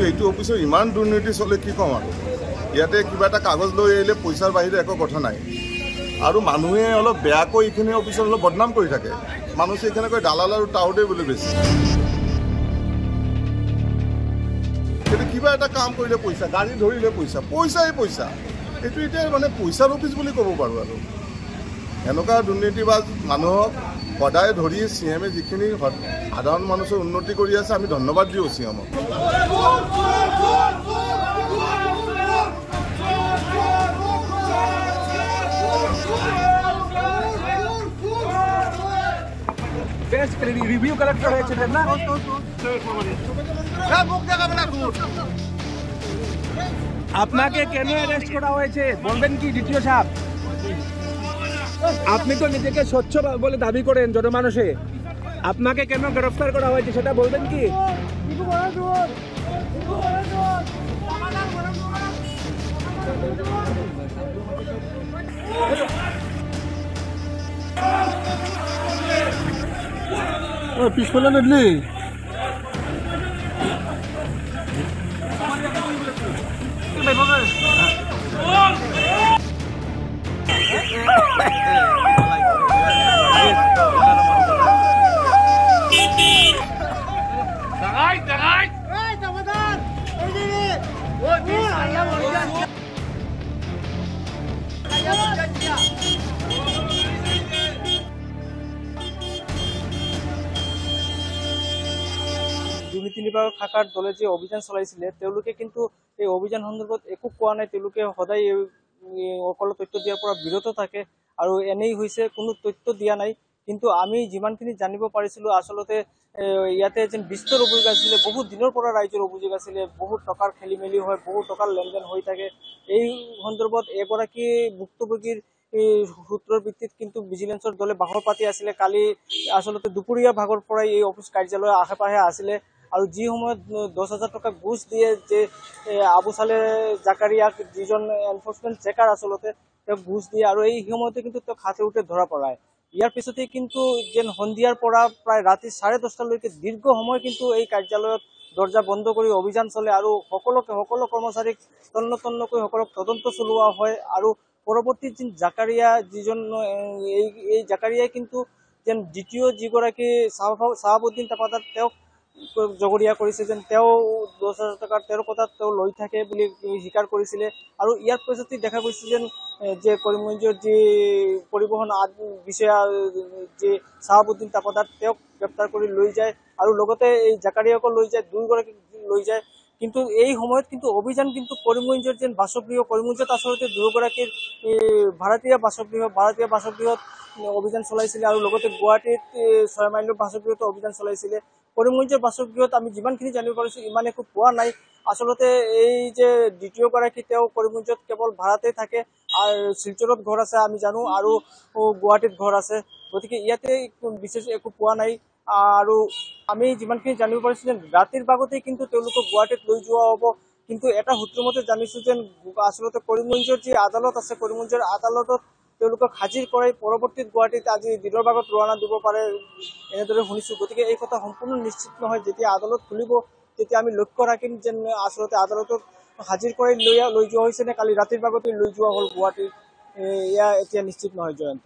কিন্তু এইটো অফিচত ইমান দুৰ্নীতি চলে কি ক'ম আৰু? ইয়াতে কিবা এটা কাগজ লৈ আহিলে পইচাৰ বাহিৰে একো কথা নাই। আৰু মানুহে অলপ বেয়াকৈ এইখিনি অফিচত অলপ বদনাম কৰি থাকে। মানুহ এইখিনি কয় দালাল আৰু টাউডে বুলি বেছি। কিন্তু কিবা এটা কাম কৰিলে পইচা গাড়ী ধৰিলে পইচা পইচাই পইচা। এইটো এতিয়া মানে পইচাৰ অফিচ বুলি ক'ব পাৰোঁ আৰু। এনেকুৱা দুৰ্নীতিবাজ মানুহক সদায় ধৰি চি এমে যিখিনি সাধাৰণ মানুহৰ উন্নতি কৰি আছে, আমি ধন্যবাদ দিওঁ চি এমক রিভিউ না? আপনাকে কেন অ্যারেস্ট করা হয়েছে? বলবেন কি, দ্বিতীয় সাহেব আপনি তো নিজেকে স্বচ্ছ বলে দাবি করেন জনমানুষে আপনাকে কেন গ্রেফতার করা হয়েছে সেটা বলবেন কি? দুৰ্নীতি নিবাৰক শাখাৰ দলে যে অভিযান চলাইছিলে তেওঁলোকে কিন্তু এই অভিযান সন্দৰ্ভত একো কোৱা নাই। তেওঁলোকে সদায় সকলো তথ্য দিয়াৰ পৰা বিৰত থাকে আৰু এনেই হৈছে কোনো তথ্য দিয়া নাই। কিন্তু আমি যিমানখিনি জানিব পাৰিছিলো আচলতে ইয়াতে যেন বিস্তৰ অভিযোগ আছিলে বহুত দিনৰ পৰা ৰাইজৰ অভিযোগ আছিলে বহুত টকাৰ খেলি মেলি হয় বহুত টকাৰ লেনদেন হৈ থাকে। এই সন্দৰ্ভত এগৰাকী ভুক্তভোগীৰ সূত্ৰৰ ভিত্তিত কিন্তু ভিজিলেন্সৰ দলে বাহৰ পাতি আছিলে। কালি আচলতে দুপৰীয়া ভাগৰ পৰাই এই অফিচ কাৰ্যালয়ৰ আশে পাশে আছিলে। আৰু যি সময়ত দহ হাজাৰ টকা ঘোচ দিয়ে যে আবু চালে জাকাৰিয়াক যিজন এনফৰ্চমেণ্ট চেকাৰ আচলতে তেওঁক ঘোচ দিয়ে আৰু এই সময়তে কিন্তু তেওঁক হাতে উঠে ধৰা পৰায় ইয়াৰ পিছতে কিন্তু যেন সন্ধিয়াৰ পৰা প্ৰায় ৰাতি চাৰে দহটালৈকে দীৰ্ঘ সময় কিন্তু এই কাৰ্যালয়ত দৰ্জা বন্ধ কৰি অভিযান চলে আৰু সকলোকে সকলো কৰ্মচাৰীক তন্ন তন্নকৈ সকলক তদন্ত চলোৱা হয় আৰু পৰৱৰ্তী যেন জাকাৰিয়া যিজন এই এই জাকাৰিয়াই কিন্তু যেন দ্বিতীয় যিগৰাকী চাহাব- চাহাবুদ্দিন তাপাদাৰ তেওঁক জগৰীয়া কৰিছে যেন তেওঁ দহ হাজাৰ টকাৰ তেওঁৰ কথাত তেওঁ লৈ থাকে বুলি স্বীকাৰ কৰিছিলে। আৰু ইয়াৰ পিছতে দেখা গৈছে যেন যে কৰিমগঞ্জৰ যি পৰিবহণ বিষয়া যি চাহাবুদ্দিন তাপাদাৰ তেওঁক গ্ৰেপ্তাৰ কৰি লৈ যায় আৰু লগতে এই জাকাৰিয়াকো লৈ যায় দুয়োগৰাকীক লৈ যায়। কিন্তু এই সময়ত কিন্তু অভিযান কিন্তু কৰিমগঞ্জৰ যেন বাসগৃহ কৰিমগঞ্জত আচলতে দুয়োগৰাকীৰ এ, ভাড়াতীয়া বাসগৃহ ভাড়াতীয়া বাসগৃহত অভিযান চলাইছিলে আৰু লগতে গুৱাহাটীত এ, ছয় মাইলৰ বাসগৃহতো অভিযান চলাইছিলে। কৰিমগঞ্জৰ বাসগৃহত আমি যিমানখিনি জানিব পাৰিছো ইমান একো পোৱা নাই। আচলতে এই যে দ্বিতীয়গৰাকী তেওঁ কৰিমগঞ্জত কেৱল ভাড়াতে থাকে আৰু শিলচৰত ঘৰ আছে আমি জানো আৰু গুৱাহাটীত ঘৰ আছে। গতিকে ইয়াতে বিশেষ একো পোৱা নাই। আৰু আমি যিমানখিনি জানিব পাৰিছো যে ৰাতিৰ ভাগতে কিন্তু তেওঁলোকক গুৱাহাটীত লৈ যোৱা হ'ব। কিন্তু এটা সূত্ৰৰ মতে জানিছো যেন আচলতে কৰিমগঞ্জৰ যি আদালত আছে কৰিমগঞ্জৰ আদালতত তেওঁলোকক হাজিৰ কৰাই পৰৱৰ্তীত গুৱাহাটীত আজি দিনৰ ভাগত ৰাওনা দিব পাৰে এনেদৰে শুনিছো। গতিকে এই কথা সম্পূৰ্ণ নিশ্চিত নহয়। যেতিয়া আদালত খুলিব তেতিয়া আমি লক্ষ্য ৰাখিম যেন আচলতে আদালতত হাজিৰ কৰাই লৈ লৈ যোৱা হৈছে নে কালি ৰাতিৰ ভাগতে লৈ যোৱা হ'ল গুৱাহাটীত এয়া এতিয়া নিশ্চিত নহয় জয়ন্ত।